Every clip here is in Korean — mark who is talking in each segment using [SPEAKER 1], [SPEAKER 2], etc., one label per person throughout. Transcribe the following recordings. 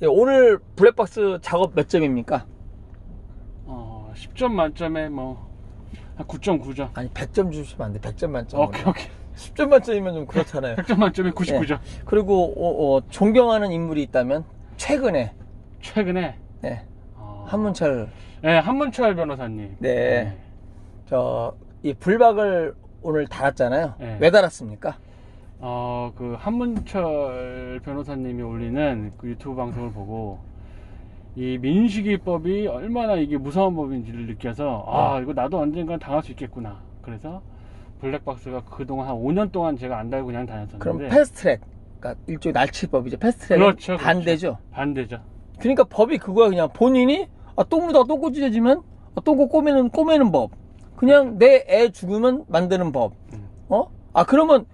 [SPEAKER 1] 예, 오늘 블랙박스 작업 몇 점입니까?
[SPEAKER 2] 어, 10점 만점에 뭐, 한 9.9점.
[SPEAKER 1] 아니 100점 주시면 안 돼. 100점 만점.
[SPEAKER 2] 오케이, 오케이.
[SPEAKER 1] 10점 만점이면 좀 그렇잖아요.
[SPEAKER 2] 100점 만점에 99점.
[SPEAKER 1] 그리고 어, 어, 존경하는 인물이 있다면 최근에
[SPEAKER 2] 최근에,
[SPEAKER 1] 네,
[SPEAKER 2] 어,
[SPEAKER 1] 한문철
[SPEAKER 2] 네, 한문철 변호사님.
[SPEAKER 1] 네. 저이 불박을 오늘 달았잖아요.
[SPEAKER 2] 네.
[SPEAKER 1] 왜 달았습니까?
[SPEAKER 2] 어, 그 한문철 변호사님이 올리는 그 유튜브 방송을 보고 이 민식이법이 얼마나 이게 무서운 법인지를 느껴서 아, 이거 나도 언젠간 당할 수 있겠구나. 그래서 블랙박스가 그동안 한 5년 동안 제가 안 달고 그냥 다녔었는데
[SPEAKER 1] 그럼 패스트트랙, 그러니까 일종의 날치법이죠. 패스트트랙
[SPEAKER 2] 그렇죠, 그렇죠.
[SPEAKER 1] 반대죠.
[SPEAKER 2] 반대죠.
[SPEAKER 1] 그러니까 법이 그거야. 그냥 본인이 아, 똥 묻다가 똥꼬 찢어지면 아, 똥꼬 꼬매는 꼬매는 법. 그냥 내 애 죽으면 만드는 법.
[SPEAKER 2] 음.
[SPEAKER 1] 어? 아 그러면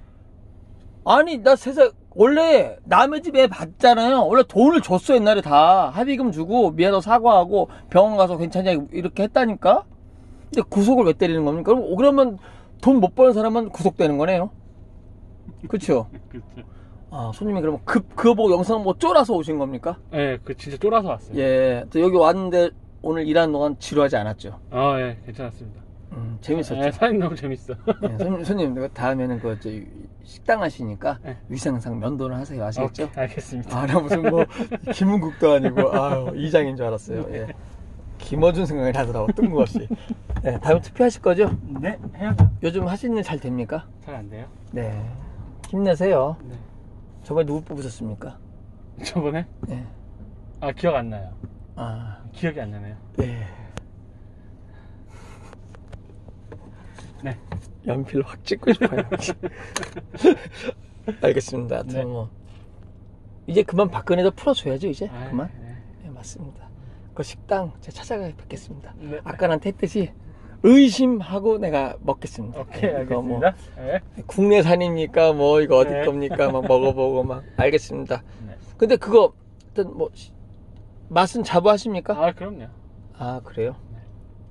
[SPEAKER 1] 아니 나 세상 원래 남의 집애 봤잖아요. 원래 돈을 줬어 옛날에 다 합의금 주고 미안하다고 사과하고 병원 가서 괜찮냐 이렇게 했다니까. 근데 구속을 왜 때리는 겁니까? 그럼 그러면 돈 못 버는 사람은 구속되는 거네요. 그렇죠?
[SPEAKER 2] 그렇죠.
[SPEAKER 1] 아 손님이 그러면 그 그거 보고 영상 뭐 쫄아서 오신 겁니까?
[SPEAKER 2] 네, 그 진짜 쫄아서 왔어요.
[SPEAKER 1] 예, 또 여기 왔는데 오늘 일하는 동안 지루하지 않았죠?
[SPEAKER 2] 아, 예, 괜찮았습니다.
[SPEAKER 1] 음, 재밌었죠?
[SPEAKER 2] 예, 사진 너무 재밌어.
[SPEAKER 1] 예, 손님, 손님, 내가 다음에는 그, 저, 식당 하시니까
[SPEAKER 2] 네.
[SPEAKER 1] 위생상 면도를 하세요. 아시겠죠?
[SPEAKER 2] 오케이, 알겠습니다.
[SPEAKER 1] 아, 나 무슨 뭐, 김은국도 아니고, 아유, 이장인 줄 알았어요. 예. 김어준 생각이 나더라고, 뜬금없이. 예, 다음에 투표하실 거죠?
[SPEAKER 2] 네, 해야죠.
[SPEAKER 1] 요즘 하시는 일 잘 됩니까?
[SPEAKER 2] 잘 안 돼요?
[SPEAKER 1] 네. 힘내세요.
[SPEAKER 2] 네.
[SPEAKER 1] 저번에 누구 뽑으셨습니까?
[SPEAKER 2] 저번에?
[SPEAKER 1] 예.
[SPEAKER 2] 아, 기억 안 나요.
[SPEAKER 1] 아,
[SPEAKER 2] 기억이 안 나네요.
[SPEAKER 1] 예.
[SPEAKER 2] 네.
[SPEAKER 1] 연필 확 찍고 싶어요. 알겠습니다. 하여튼
[SPEAKER 2] 네.
[SPEAKER 1] 뭐 이제 그만 박근혜도 풀어줘야죠. 이제
[SPEAKER 2] 아,
[SPEAKER 1] 그만.
[SPEAKER 2] 네.
[SPEAKER 1] 네, 맞습니다. 그 식당 제가 찾아가 뵙겠습니다.
[SPEAKER 2] 네.
[SPEAKER 1] 아까 한테 했듯이 의심하고 내가 먹겠습니다.
[SPEAKER 2] 오케이,
[SPEAKER 1] 네, 뭐
[SPEAKER 2] 알겠습니다. 네.
[SPEAKER 1] 국내산입니까? 뭐 이거 어디
[SPEAKER 2] 네.
[SPEAKER 1] 겁니까? 막 먹어보고 막 알겠습니다.
[SPEAKER 2] 네.
[SPEAKER 1] 근데 그거 일단 뭐 시- 맛은 자부하십니까?
[SPEAKER 2] 아, 그럼요.
[SPEAKER 1] 아 그래요?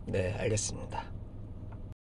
[SPEAKER 1] 네 알겠습니다.